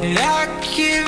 And I give